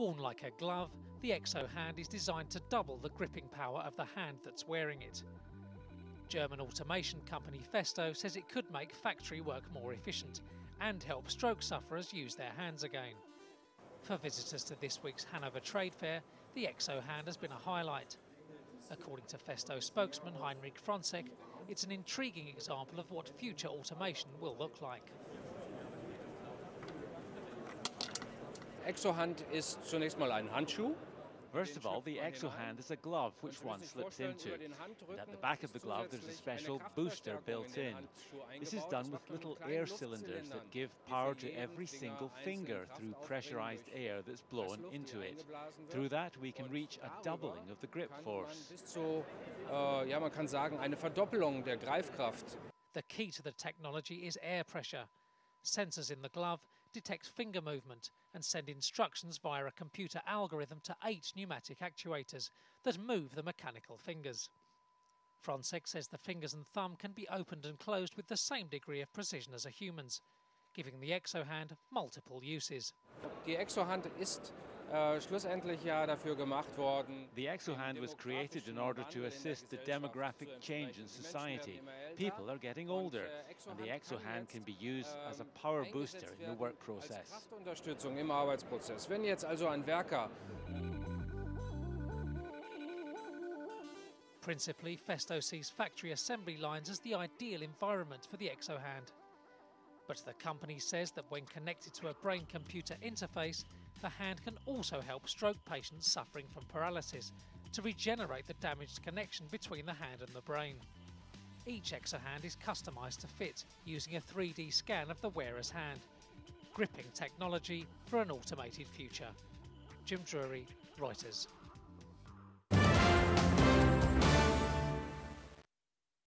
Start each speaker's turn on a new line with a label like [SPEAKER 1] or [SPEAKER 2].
[SPEAKER 1] Worn like a glove, the Exo Hand is designed to double the gripping power of the hand that's wearing it. German automation company Festo says it could make factory work more efficient and help stroke sufferers use their hands again. For visitors to this week's Hanover Trade Fair, the Exo Hand has been a highlight. According to Festo spokesman Heinrich Frontzek, it's an intriguing example of what future automation will look like.
[SPEAKER 2] Exo-Hand ist zunächst mal ein Handschuh.
[SPEAKER 3] First of all, the Exo hand is a glove which one slips into. And at the back of the glove, there's a special booster built in. This is done with little air cylinders that give power to every single finger through pressurized air that's blown into it. Through that, we can reach a doubling of the grip force.
[SPEAKER 2] Äh, ja, man kann sagen, eine Verdoppelung der Greifkraft.
[SPEAKER 1] The key to the technology is air pressure. Sensors in the glove detect finger movement and send instructions via a computer algorithm to eight pneumatic actuators that move the mechanical fingers. Frontzek says the fingers and thumb can be opened and closed with the same degree of precision as a human's, giving the Exo-Hand multiple uses.
[SPEAKER 2] Exo-Hand Äh, schlussendlich ja dafür gemacht worden.
[SPEAKER 3] The Exo-Hand was created in order to assist the demographic change in society. People are getting older, äh, and the Exo-Hand can be used as a ähm, power booster in the work process.
[SPEAKER 2] Kraftunterstützung im Arbeitsprozess. Wenn also ein Werker
[SPEAKER 1] Principally, Festo sees factory assembly lines as the ideal environment for the Exo-Hand. But the company says that when connected to a brain computer interface, the hand can also help stroke patients suffering from paralysis to regenerate the damaged connection between the hand and the brain. Each Exo hand is customised to fit using a 3D scan of the wearer's hand. Gripping technology for an automated future. Jim Drury, Reuters.